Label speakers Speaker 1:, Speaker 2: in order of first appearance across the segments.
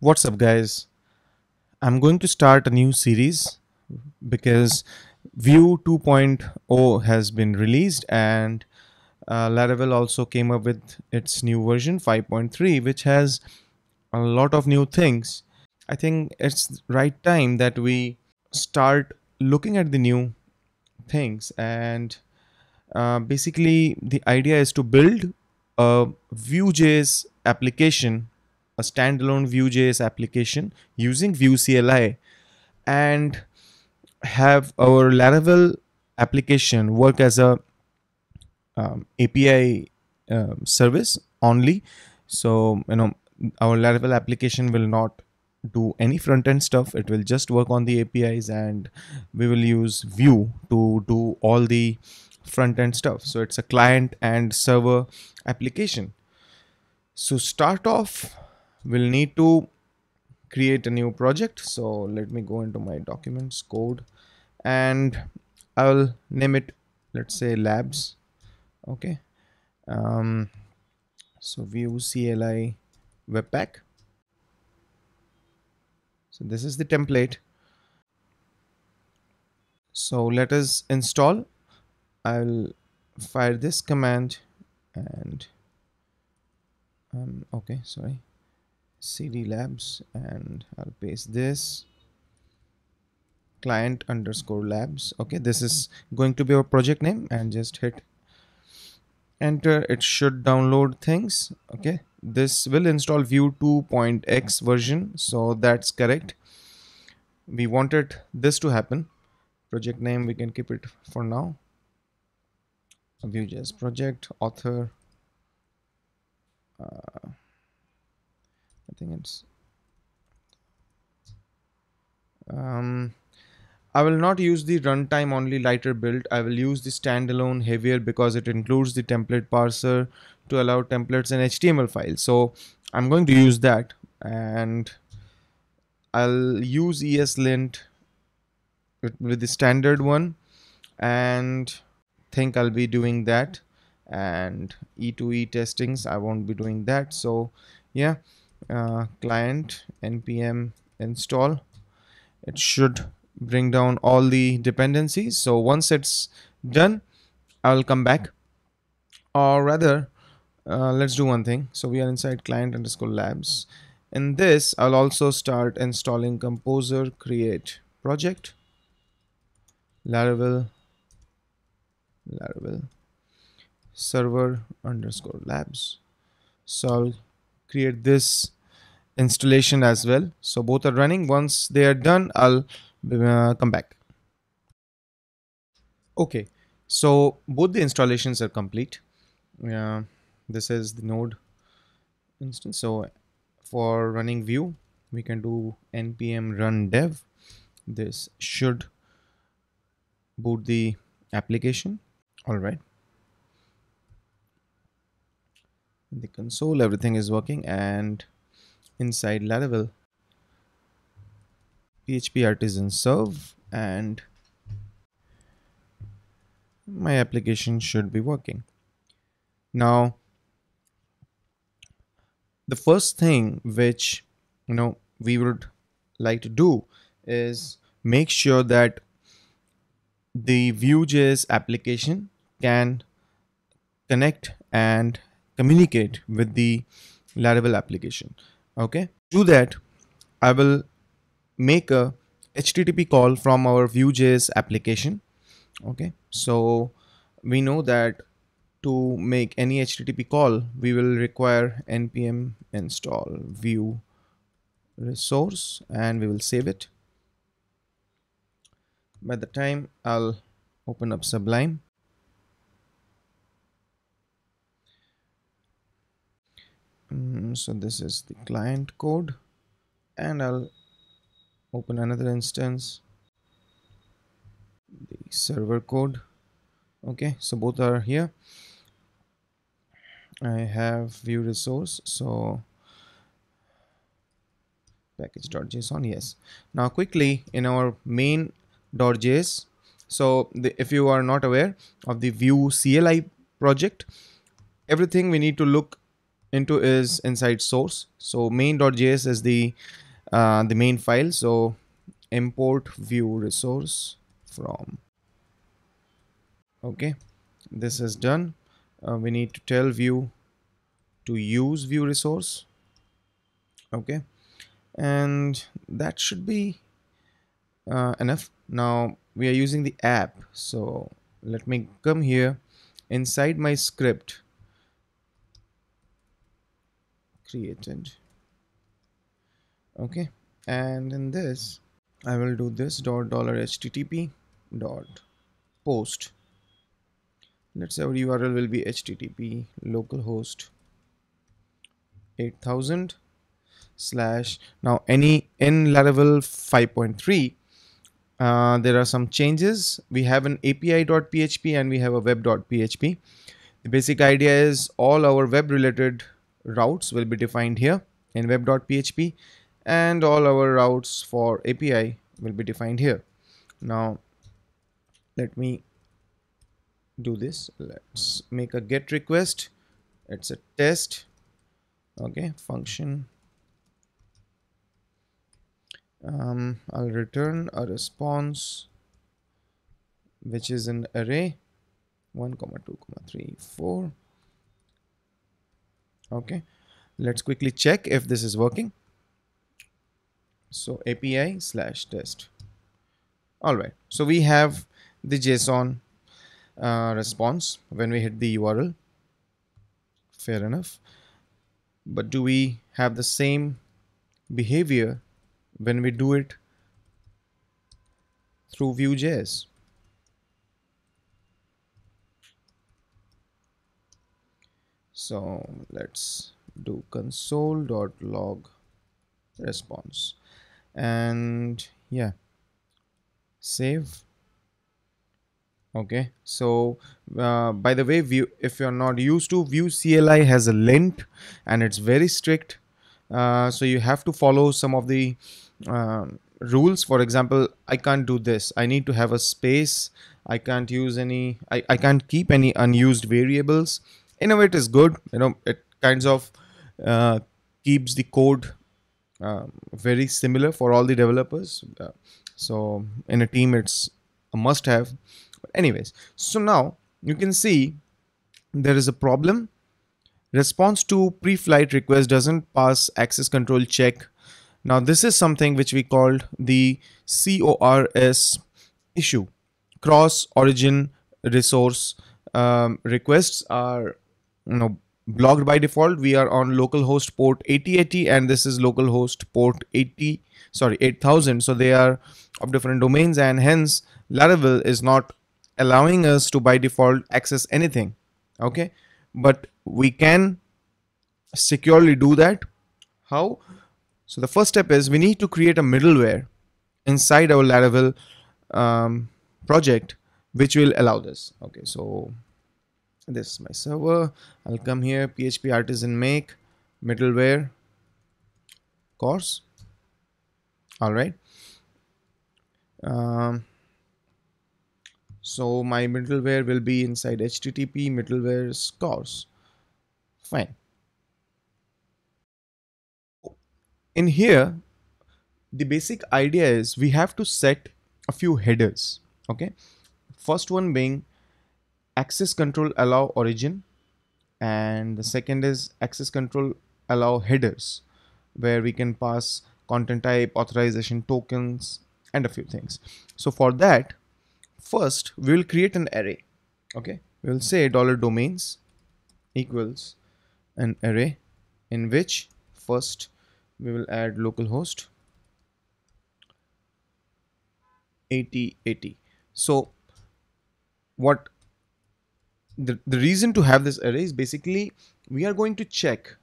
Speaker 1: What's up, guys? I'm going to start a new series because Vue 2.0 has been released and uh, Laravel also came up with its new version 5.3, which has a lot of new things. I think it's right time that we start looking at the new things and uh, basically the idea is to build a Vue.js application a standalone Vue.js application using Vue CLI and have our Laravel application work as a um, API um, service only. So, you know, our Laravel application will not do any front end stuff. It will just work on the APIs and we will use Vue to do all the front end stuff. So it's a client and server application. So start off we'll need to create a new project so let me go into my documents code and I'll name it let's say labs okay? Um, so Vue CLI webpack. So this is the template. So let us install. I'll fire this command and um, okay sorry cd labs and I'll paste this. Client underscore labs. Okay this is going to be our project name and just hit enter. It should download things. Okay this will install vue 2.x version. So that's correct. We wanted this to happen. Project name we can keep it for now. Vue.js project author uh, I think it's um, I will not use the runtime only lighter build. I will use the standalone heavier because it includes the template parser to allow templates and HTML files. So I'm going to use that and I'll use ESLint with the standard one and think I'll be doing that and E2E testings I won't be doing that so yeah uh, client npm install it should bring down all the dependencies. So once it's done I'll come back. Or rather uh, let's do one thing. So we are inside client underscore labs. In this I'll also start installing composer create project. Laravel laravel server underscore labs. So I'll create this installation as well. So both are running. Once they are done I'll uh, come back. Okay. So both the installations are complete. Uh, this is the node instance. So for running Vue we can do npm run dev. This should boot the application. All right. The console everything is working and inside laravel php artisan serve and my application should be working now the first thing which you know we would like to do is make sure that the Vue.js application can connect and communicate with the Laravel application. Okay, to that, I will make a HTTP call from our Vue.js application. Okay, so we know that to make any HTTP call, we will require npm install vue resource and we will save it. By the time I'll open up Sublime Mm, so this is the client code. And I'll open another instance. The server code. Okay so both are here. I have vue resource so package.json yes. Now quickly in our main.js so the, if you are not aware of the Vue CLI project everything we need to look into is inside source. So main.js is the uh, the main file. So import vue resource from. Okay this is done. Uh, we need to tell Vue to use vue resource. Okay and that should be uh, enough. Now we are using the app. So let me come here inside my script created okay. And in this I will do this dot dollar http dot post. Let's say our URL will be http localhost 8000 slash. Now any in Laravel 5.3 uh, there are some changes. We have an api.php and we have a web.php the basic idea is all our web related routes will be defined here in web.php and all our routes for API will be defined here. Now, let me do this. Let's make a get request. It's a test. Okay, function. Um, I'll return a response which is an array 1 comma 2 comma 3 4 okay. Let's quickly check if this is working. So api slash test. All right. So we have the json uh, response when we hit the url fair enough. But do we have the same behavior when we do it through vue.js so let's do console.log response. And yeah. Save. Okay. So uh, by the way Vue if you're not used to Vue CLI has a lint and it's very strict. Uh, so you have to follow some of the uh, rules. For example i can't do this. I need to have a space. I can't use any I, I can't keep any unused variables in a way it is good. You know it kinds of uh, keeps the code um, very similar for all the developers. Uh, so in a team it's a must have. But anyways so now you can see there is a problem. Response to pre-flight request doesn't pass access control check. Now this is something which we called the CORS issue. Cross origin resource um, requests are you know blocked by default. We are on localhost port 8080 and this is localhost port 80 sorry 8000 so they are of different domains and hence laravel is not allowing us to by default access anything okay? But we can securely do that. How? So the first step is we need to create a middleware inside our laravel um, project which will allow this. Okay so this is my server. I'll come here PHP artisan make middleware CORS. All right. Um, so my middleware will be inside http middleware CORS fine. In here the basic idea is we have to set a few headers okay? First one being access control allow origin and the second is access control allow headers where we can pass content type authorization tokens and a few things. So for that first we will create an array okay? We will say dollar domains equals an array in which first we will add localhost 8080 so what the, the reason to have this array is basically we are going to check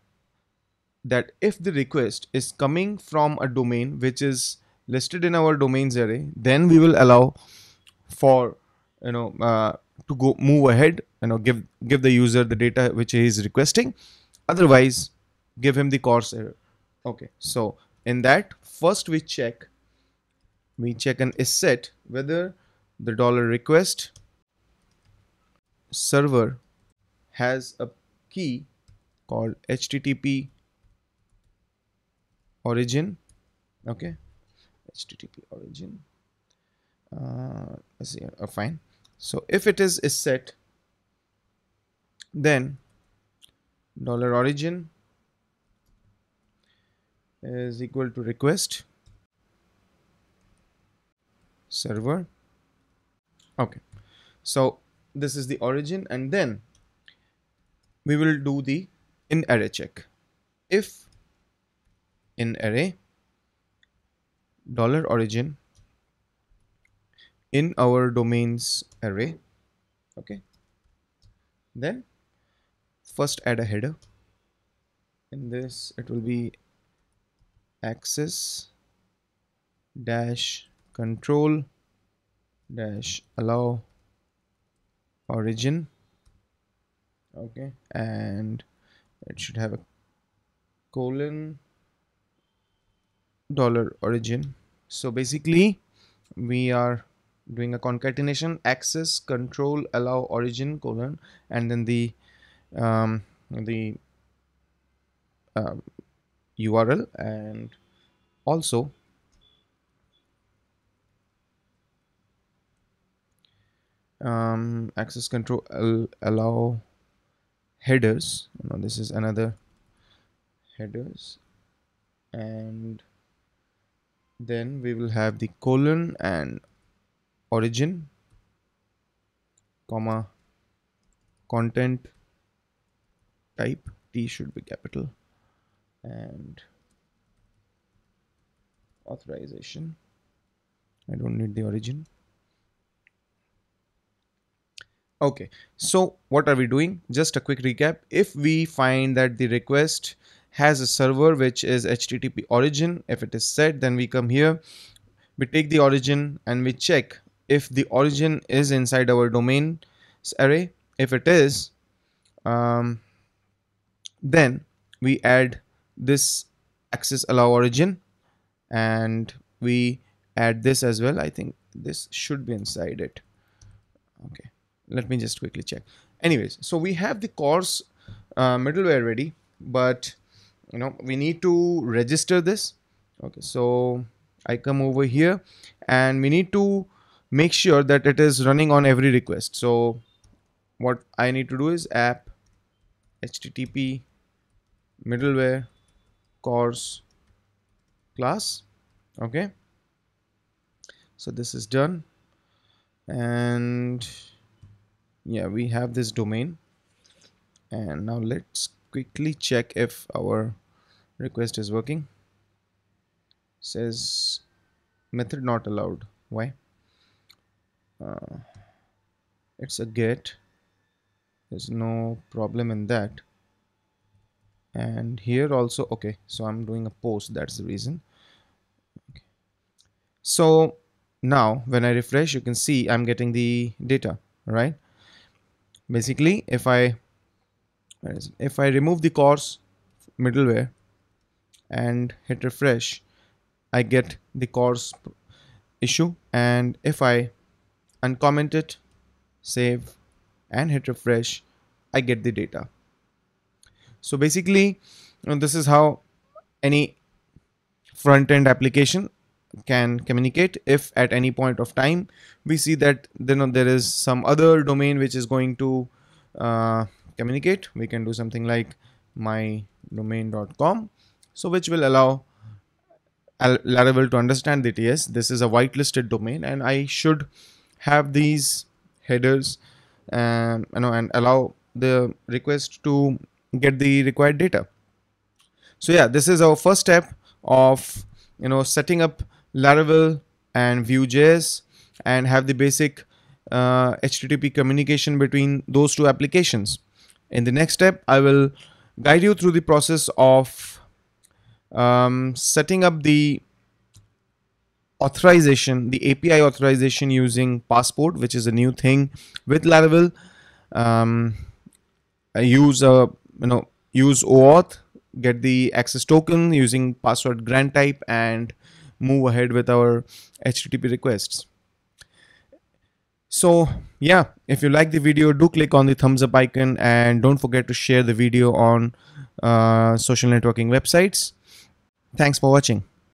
Speaker 1: that if the request is coming from a domain which is listed in our domains array then we will allow for you know uh, to go move ahead you know give give the user the data which he is requesting. Otherwise give him the CORS error. Okay so in that first we check we check an is set whether the dollar request server has a key called http origin. Okay. Http origin. Uh, let's see uh, fine. So if it is is set then dollar origin is equal to request server. Okay. So this is the origin and then we will do the in array check. If in array dollar origin in our domains array okay then first add a header. In this it will be access dash control dash allow origin. Okay. And it should have a colon dollar origin. So basically we are doing a concatenation access control allow origin colon and then the um, the um, URL and also um, access control allow headers. Now this is another headers. And then we will have the colon and origin comma content type t should be capital and authorization. I don't need the origin okay. So what are we doing? Just a quick recap. If we find that the request has a server which is http origin if it is set then we come here. We take the origin and we check if the origin is inside our domain array. If it is um, then we add this access allow origin and we add this as well. I think this should be inside it. Okay let me just quickly check. Anyways so we have the CORS uh, middleware ready but you know we need to register this. Okay so i come over here and we need to make sure that it is running on every request. So what i need to do is app http middleware CORS class. Okay so this is done. And yeah we have this domain. And now let's quickly check if our request is working. Says method not allowed. Why? Uh, it's a get. There's no problem in that. And here also okay so I'm doing a post that's the reason. Okay. so now when I refresh you can see I'm getting the data right basically if I if I remove the CORS middleware and hit refresh I get the CORS issue. And if I uncomment it save and hit refresh I get the data. So basically this is how any front-end application can communicate if at any point of time we see that then there is some other domain which is going to uh, communicate. We can do something like mydomain.com so which will allow Laravel to understand that yes this is a whitelisted domain and I should have these headers um, you know and allow the request to get the required data. So yeah this is our first step of you know setting up laravel and vue.js and have the basic uh, http communication between those two applications. In the next step i will guide you through the process of um, setting up the authorization the api authorization using passport which is a new thing with laravel. Um, I use a you know use OAuth get the access token using password grant type and move ahead with our http requests so yeah if you like the video do click on the thumbs up icon and don't forget to share the video on uh, social networking websites. Thanks for watching.